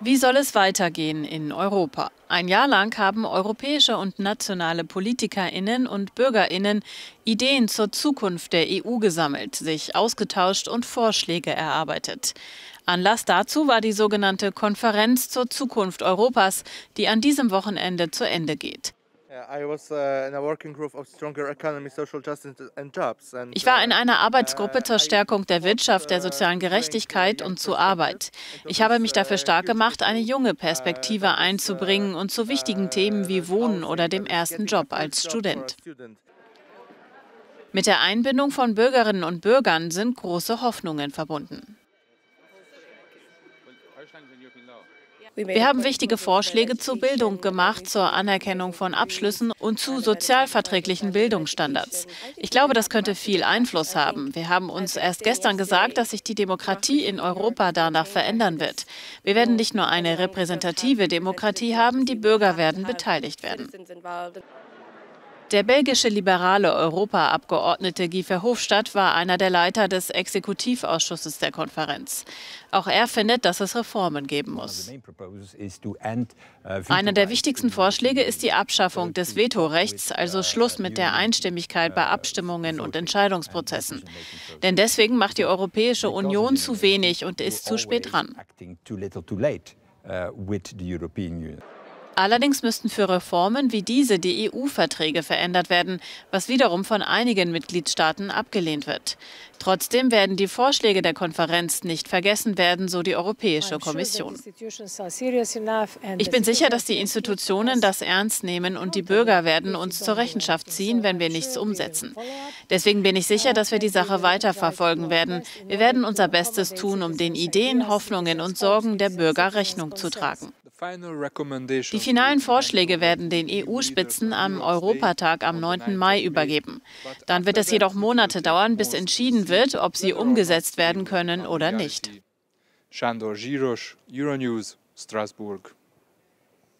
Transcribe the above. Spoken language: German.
Wie soll es weitergehen in Europa? Ein Jahr lang haben europäische und nationale Politikerinnen und Bürgerinnen Ideen zur Zukunft der EU gesammelt, sich ausgetauscht und Vorschläge erarbeitet. Anlass dazu war die sogenannte Konferenz zur Zukunft Europas, die an diesem Wochenende zu Ende geht. Ich war in einer Arbeitsgruppe zur Stärkung der Wirtschaft, der sozialen Gerechtigkeit und zur Arbeit. Ich habe mich dafür stark gemacht, eine junge Perspektive einzubringen und zu wichtigen Themen wie Wohnen oder dem ersten Job als Student. Mit der Einbindung von Bürgerinnen und Bürgern sind große Hoffnungen verbunden. Wir haben wichtige Vorschläge zur Bildung gemacht, zur Anerkennung von Abschlüssen und zu sozialverträglichen Bildungsstandards. Ich glaube, das könnte viel Einfluss haben. Wir haben uns erst gestern gesagt, dass sich die Demokratie in Europa danach verändern wird. Wir werden nicht nur eine repräsentative Demokratie haben, die Bürger werden beteiligt werden. Der belgische liberale Europaabgeordnete Guy Verhofstadt war einer der Leiter des Exekutivausschusses der Konferenz. Auch er findet, dass es Reformen geben muss. Einer der wichtigsten Vorschläge ist die Abschaffung des Vetorechts, also Schluss mit der Einstimmigkeit bei Abstimmungen und Entscheidungsprozessen. Denn deswegen macht die Europäische Union zu wenig und ist zu spät dran. Allerdings müssten für Reformen wie diese die EU-Verträge verändert werden, was wiederum von einigen Mitgliedstaaten abgelehnt wird. Trotzdem werden die Vorschläge der Konferenz nicht vergessen werden, so die Europäische Kommission. Ich bin sicher, dass die Institutionen das ernst nehmen und die Bürger werden uns zur Rechenschaft ziehen, wenn wir nichts umsetzen. Deswegen bin ich sicher, dass wir die Sache weiterverfolgen werden. Wir werden unser Bestes tun, um den Ideen, Hoffnungen und Sorgen der Bürger Rechnung zu tragen. Die finalen Vorschläge werden den EU-Spitzen am Europatag am 9. Mai übergeben. Dann wird es jedoch Monate dauern, bis entschieden wird, ob sie umgesetzt werden können oder nicht. Shandor Girosch, Euronews, Strasbourg.